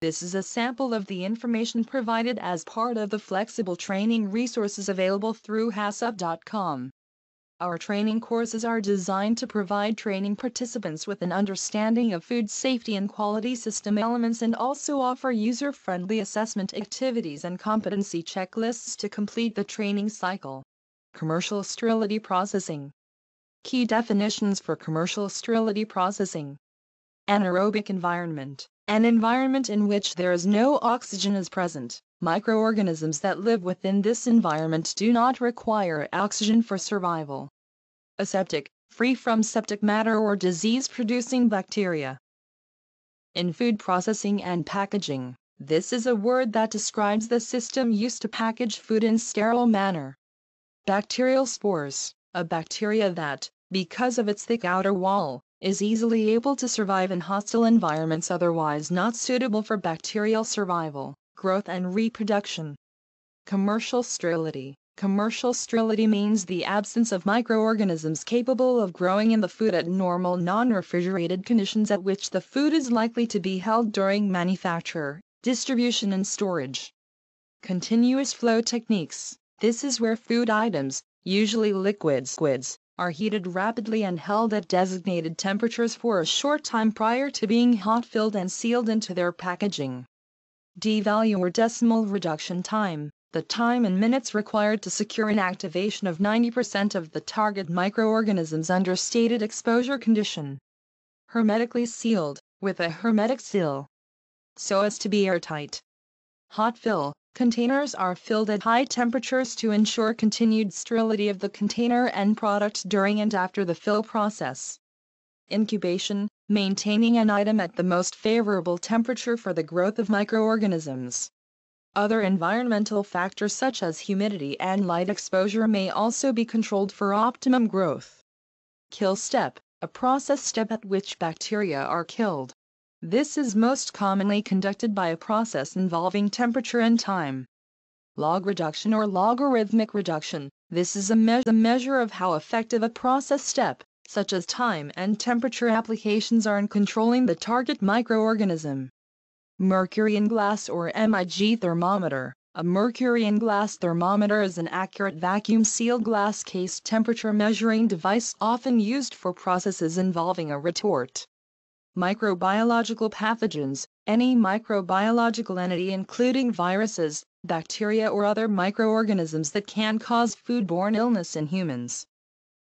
This is a sample of the information provided as part of the flexible training resources available through HACCP.com. Our training courses are designed to provide training participants with an understanding of food safety and quality system elements and also offer user-friendly assessment activities and competency checklists to complete the training cycle. Commercial sterility processing. Key definitions for commercial sterility processing. Anaerobic environment. An environment in which there is no oxygen is present. Microorganisms that live within this environment do not require oxygen for survival. Aseptic, free from septic matter or disease-producing bacteria. In food processing and packaging, this is a word that describes the system used to package food in sterile manner. Bacterial spores, a bacteria that, because of its thick outer wall, is easily able to survive in hostile environments otherwise not suitable for bacterial survival, growth and reproduction. Commercial sterility. Commercial sterility means the absence of microorganisms capable of growing in the food at normal non-refrigerated conditions at which the food is likely to be held during manufacture, distribution and storage. Continuous flow techniques. This is where food items, usually liquids, are heated rapidly and held at designated temperatures for a short time prior to being hot filled and sealed into their packaging. D-value or decimal reduction time, the time in minutes required to secure inactivation of 90% of the target microorganisms under stated exposure condition. Hermetically sealed, with a hermetic seal, so as to be airtight. Hot fill, Containers are filled at high temperatures to ensure continued sterility of the container and product during and after the fill process. Incubation, maintaining an item at the most favorable temperature for the growth of microorganisms. Other environmental factors such as humidity and light exposure may also be controlled for optimum growth. Kill step, a process step at which bacteria are killed. This is most commonly conducted by a process involving temperature and time. Log reduction or logarithmic reduction. This is a, me a measure of how effective a process step, such as time and temperature applications are in controlling the target microorganism. Mercury in glass or MIG thermometer. A mercury in glass thermometer is an accurate vacuum-sealed glass case temperature measuring device often used for processes involving a retort. Microbiological pathogens, any microbiological entity including viruses, bacteria or other microorganisms that can cause foodborne illness in humans.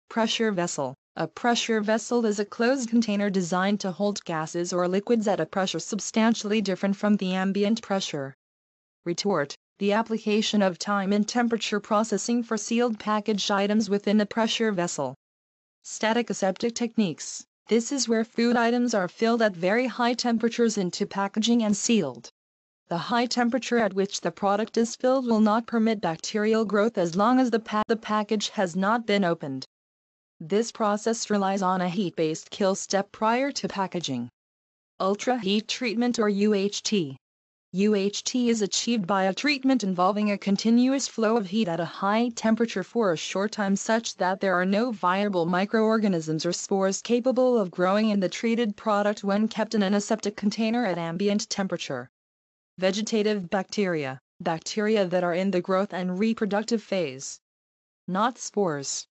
Pressure vessel. A pressure vessel is a closed container designed to hold gases or liquids at a pressure substantially different from the ambient pressure. Retort. The application of time and temperature processing for sealed packaged items within a pressure vessel. Static aseptic techniques. This is where food items are filled at very high temperatures into packaging and sealed. The high temperature at which the product is filled will not permit bacterial growth as long as the, pa the package has not been opened. This process relies on a heat-based kill step prior to packaging. Ultra heat treatment or UHT. UHT is achieved by a treatment involving a continuous flow of heat at a high temperature for a short time such that there are no viable microorganisms or spores capable of growing in the treated product when kept in an aseptic container at ambient temperature. Vegetative bacteria, bacteria that are in the growth and reproductive phase. Not spores.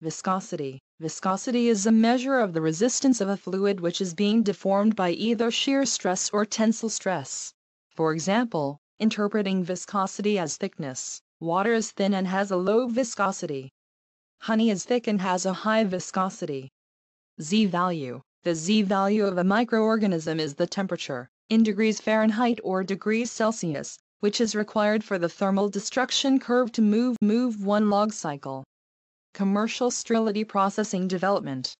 Viscosity. Viscosity is a measure of the resistance of a fluid which is being deformed by either shear stress or tensile stress. For example, interpreting viscosity as thickness, water is thin and has a low viscosity. Honey is thick and has a high viscosity. Z-value. The Z-value of a microorganism is the temperature, in degrees Fahrenheit or degrees Celsius, which is required for the thermal destruction curve to move move one log cycle. Commercial sterility processing development.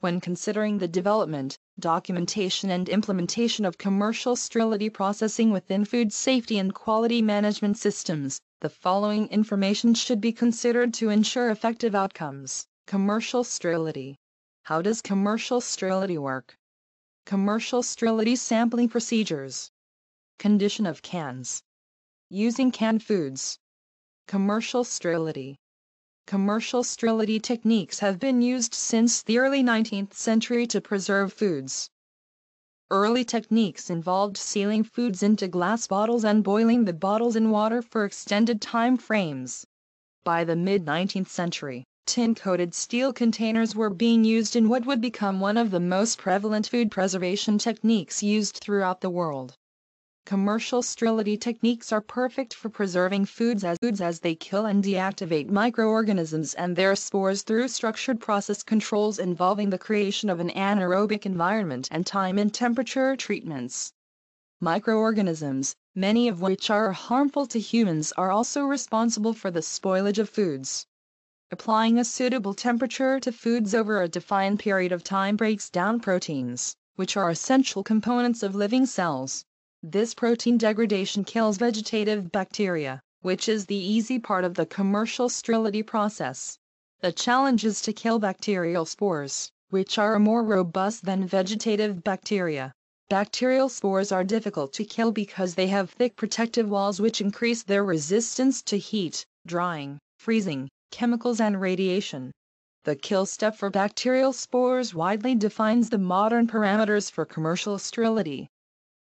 When considering the development, documentation and implementation of commercial sterility processing within food safety and quality management systems, the following information should be considered to ensure effective outcomes. Commercial sterility. How does commercial sterility work? Commercial sterility sampling procedures. Condition of cans. Using canned foods. Commercial sterility. Commercial sterility techniques have been used since the early 19th century to preserve foods. Early techniques involved sealing foods into glass bottles and boiling the bottles in water for extended time frames. By the mid 19th century, tin coated steel containers were being used in what would become one of the most prevalent food preservation techniques used throughout the world. Commercial sterility techniques are perfect for preserving foods as, foods as they kill and deactivate microorganisms and their spores through structured process controls involving the creation of an anaerobic environment and time and temperature treatments. Microorganisms, many of which are harmful to humans, are also responsible for the spoilage of foods. Applying a suitable temperature to foods over a defined period of time breaks down proteins, which are essential components of living cells. This protein degradation kills vegetative bacteria, which is the easy part of the commercial sterility process. The challenge is to kill bacterial spores, which are more robust than vegetative bacteria. Bacterial spores are difficult to kill because they have thick protective walls which increase their resistance to heat, drying, freezing, chemicals and radiation. The kill step for bacterial spores widely defines the modern parameters for commercial sterility.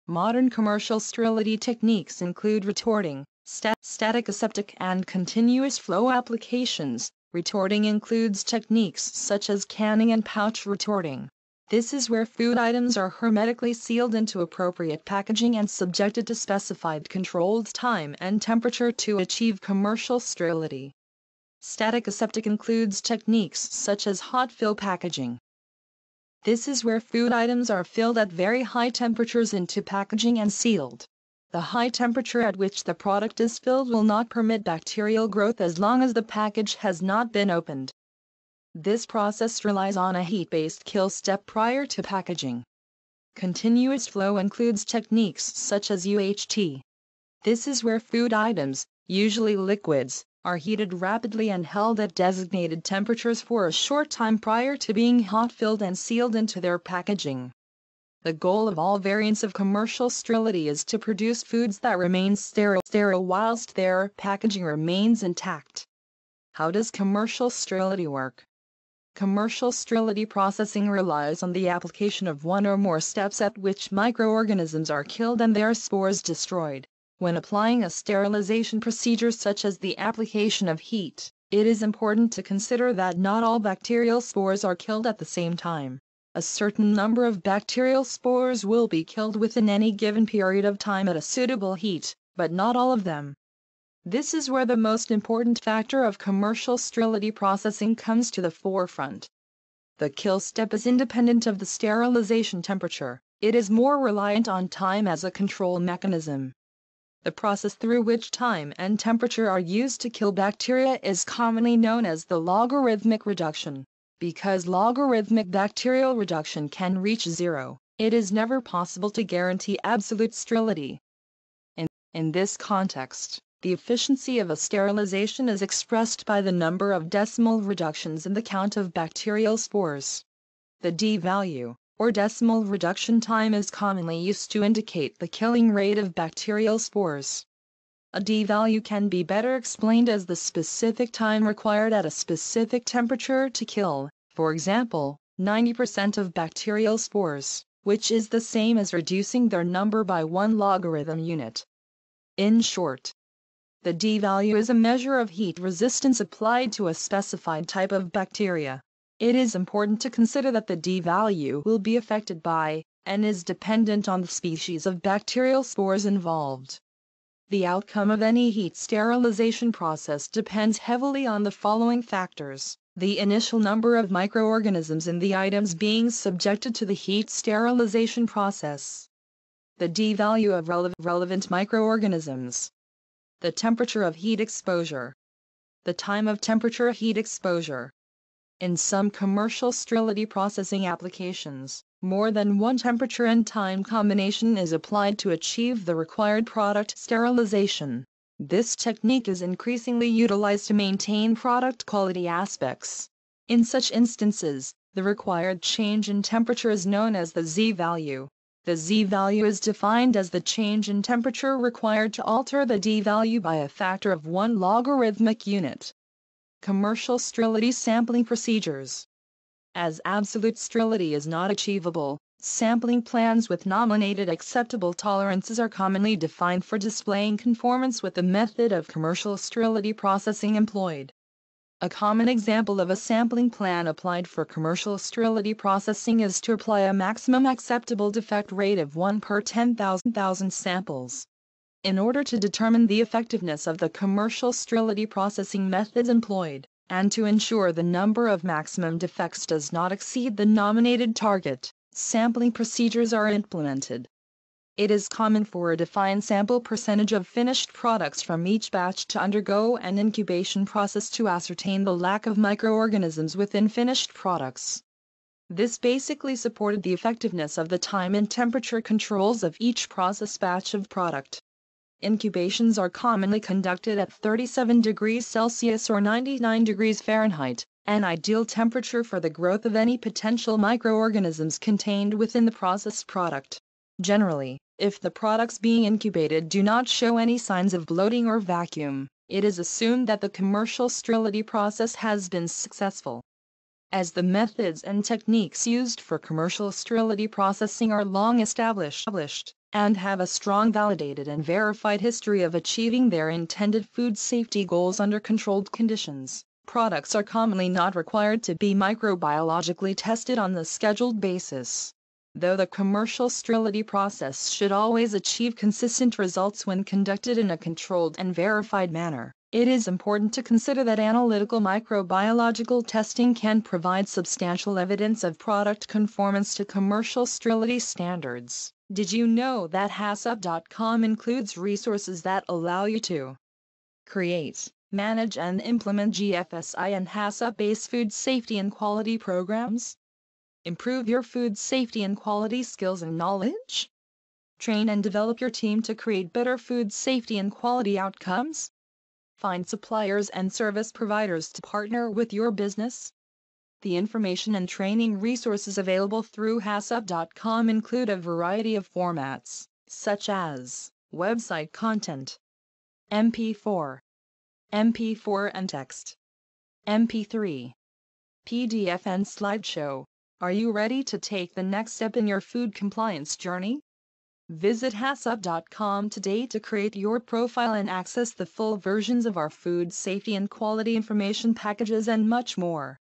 Modern commercial sterility techniques include retorting, stat static aseptic and continuous flow applications. Retorting includes techniques such as canning and pouch retorting. This is where food items are hermetically sealed into appropriate packaging and subjected to specified controlled time and temperature to achieve commercial sterility. Static aseptic includes techniques such as hot fill packaging, this is where food items are filled at very high temperatures into packaging and sealed. The high temperature at which the product is filled will not permit bacterial growth as long as the package has not been opened. This process relies on a heat-based kill step prior to packaging. Continuous flow includes techniques such as UHT. This is where food items, usually liquids, are heated rapidly and held at designated temperatures for a short time prior to being hot filled and sealed into their packaging. The goal of all variants of commercial sterility is to produce foods that remain sterile, sterile whilst their packaging remains intact. How does commercial sterility work? Commercial sterility processing relies on the application of one or more steps at which microorganisms are killed and their spores destroyed. When applying a sterilization procedure such as the application of heat, it is important to consider that not all bacterial spores are killed at the same time. A certain number of bacterial spores will be killed within any given period of time at a suitable heat, but not all of them. This is where the most important factor of commercial sterility processing comes to the forefront. The kill step is independent of the sterilization temperature, it is more reliant on time as a control mechanism. The process through which time and temperature are used to kill bacteria is commonly known as the logarithmic reduction. Because logarithmic bacterial reduction can reach zero, it is never possible to guarantee absolute sterility. In, in this context, the efficiency of a sterilization is expressed by the number of decimal reductions in the count of bacterial spores. The D value, or decimal reduction time is commonly used to indicate the killing rate of bacterial spores. A D value can be better explained as the specific time required at a specific temperature to kill, for example, 90% of bacterial spores, which is the same as reducing their number by one logarithm unit. In short, the D value is a measure of heat resistance applied to a specified type of bacteria. It is important to consider that the D value will be affected by, and is dependent on the species of bacterial spores involved. The outcome of any heat sterilization process depends heavily on the following factors. The initial number of microorganisms in the items being subjected to the heat sterilization process. The D value of rele relevant microorganisms. The temperature of heat exposure. The time of temperature heat exposure. In some commercial sterility processing applications, more than one temperature and time combination is applied to achieve the required product sterilization. This technique is increasingly utilized to maintain product quality aspects. In such instances, the required change in temperature is known as the Z value. The Z value is defined as the change in temperature required to alter the D value by a factor of one logarithmic unit. Commercial sterility sampling procedures. As absolute sterility is not achievable, Sampling plans with nominated acceptable tolerances are commonly defined for displaying conformance with the method of commercial sterility processing employed. A common example of a sampling plan applied for commercial sterility processing is to apply a maximum acceptable defect rate of 1 per 10,000 samples. In order to determine the effectiveness of the commercial sterility processing methods employed, and to ensure the number of maximum defects does not exceed the nominated target, sampling procedures are implemented. It is common for a defined sample percentage of finished products from each batch to undergo an incubation process to ascertain the lack of microorganisms within finished products. This basically supported the effectiveness of the time and temperature controls of each process batch of product. Incubations are commonly conducted at 37 degrees Celsius or 99 degrees Fahrenheit, an ideal temperature for the growth of any potential microorganisms contained within the processed product. Generally, if the products being incubated do not show any signs of bloating or vacuum, it is assumed that the commercial sterility process has been successful. As the methods and techniques used for commercial sterility processing are long established and have a strong validated and verified history of achieving their intended food safety goals under controlled conditions, products are commonly not required to be microbiologically tested on the scheduled basis. Though the commercial sterility process should always achieve consistent results when conducted in a controlled and verified manner, it is important to consider that analytical microbiological testing can provide substantial evidence of product conformance to commercial sterility standards. Did you know that HACCP.com includes resources that allow you to create, manage and implement GFSI and HACCP-based food safety and quality programs? Improve your food safety and quality skills and knowledge? Train and develop your team to create better food safety and quality outcomes? Find suppliers and service providers to partner with your business? The information and training resources available through HACCP.com include a variety of formats, such as website content, MP4, MP4 and text, MP3, PDF and slideshow. Are you ready to take the next step in your food compliance journey? Visit HACCP.com today to create your profile and access the full versions of our food safety and quality information packages and much more.